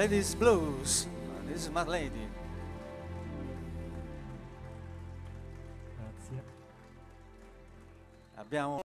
Ladies Blues. This is my lady. Grazie. Abbiamo